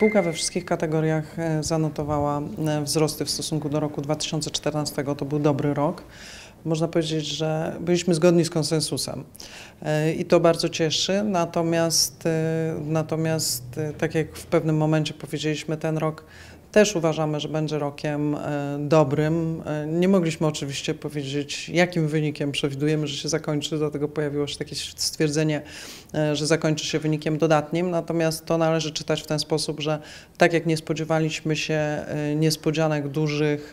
Spółka we wszystkich kategoriach e, zanotowała e, wzrosty w stosunku do roku 2014. To był dobry rok. Można powiedzieć, że byliśmy zgodni z konsensusem E, i to bardzo cieszy. Natomiast, natomiast tak jak w pewnym momencie powiedzieliśmy, ten rok też uważamy, że będzie rokiem e, dobrym. E, Nie mogliśmy oczywiście powiedzieć, jakim wynikiem przewidujemy, że się zakończy, dlatego pojawiło się takie stwierdzenie, e, że zakończy się wynikiem dodatnim. Natomiast to należy czytać w ten sposób, że tak jak nie spodziewaliśmy się niespodzianek dużych,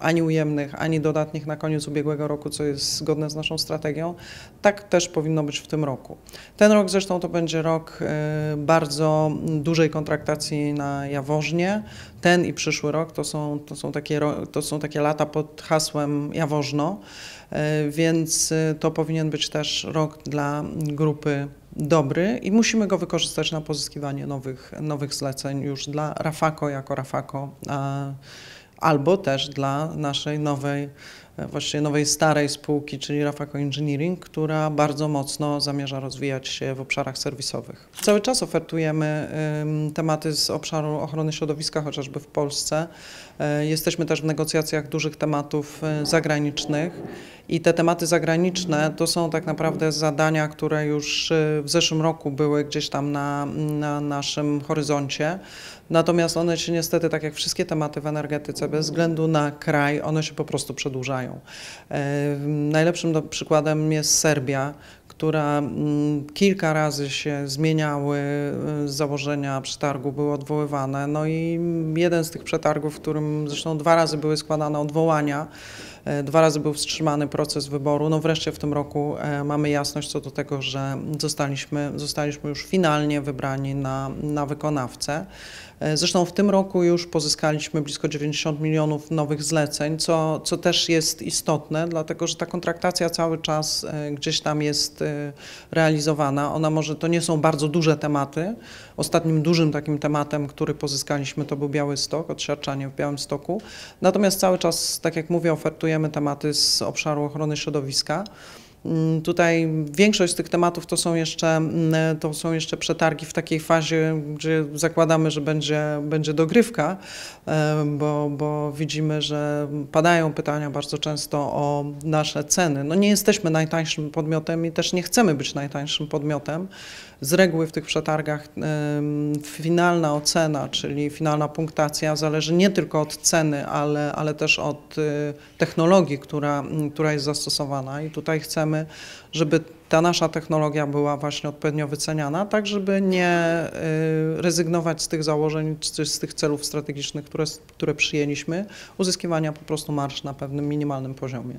ani ujemnych, ani dodatnich na koniec ubiegłego roku, co jest zgodne z naszą strategią, tak też powinno być w tym roku. Ten rok zresztą to będzie rok bardzo dużej kontraktacji na Jaworznie ten i przyszły rok to są, to są, takie, to są takie lata pod hasłem Jaworzno, e, więc e, to powinien być też rok dla grupy dobry i musimy go wykorzystać na pozyskiwanie nowych, nowych zleceń już dla Rafako jako Rafako, albo też dla naszej nowej, właściwie nowej starej spółki, czyli Rafako Engineering, która bardzo mocno zamierza rozwijać się w obszarach serwisowych. Cały czas ofertujemy tematy z obszaru ochrony środowiska, chociażby w Polsce. E, Jesteśmy też w negocjacjach dużych tematów e, zagranicznych. I te tematy zagraniczne to są tak naprawdę zadania, które już e, w zeszłym roku były gdzieś tam na, na naszym horyzoncie. Natomiast one się niestety, tak jak wszystkie tematy w energetyce, bez względu na kraj, one się po prostu przedłużają. E, Najlepszym przykładem jest Serbia, która mm, kilka razy się zmieniały e, założenia przetargu, były odwoływane. No i jeden z tych przetargów, w którym zresztą dwa razy były składane odwołania, e, dwa razy był wstrzymany proces wyboru. No wreszcie w tym roku e, mamy jasność co do tego, że zostaliśmy, zostaliśmy już finalnie wybrani na, na wykonawcę. E, Zresztą w tym roku już pozyskaliśmy blisko 90 milionów nowych zleceń, co, co też jest istotne, dlatego że ta kontraktacja cały czas gdzieś tam jest realizowana. Ona może, to nie są bardzo duże tematy. Ostatnim dużym takim tematem, który pozyskaliśmy, to był Białystok, odsiarczanie w Białymstoku. Natomiast cały czas, tak jak mówię, ofertujemy tematy z obszaru ochrony środowiska. Mm, Tutaj większość z tych tematów to są, jeszcze, mm, to są jeszcze przetargi w takiej fazie, gdzie zakładamy, że będzie, będzie dogrywka, e, bo, bo widzimy, że padają pytania bardzo często o nasze ceny. No nie jesteśmy najtańszym podmiotem i też nie chcemy być najtańszym podmiotem. Z reguły w tych przetargach finalna ocena, czyli finalna punktacja zależy nie tylko od ceny, ale, ale też od y, technologii, która, która jest zastosowana i tutaj chcemy, żeby ta nasza technologia była właśnie odpowiednio wyceniana, tak żeby nie y, rezygnować z tych założeń, z tych celów strategicznych, które, które przyjęliśmy, uzyskiwania po prostu marsz na pewnym minimalnym poziomie.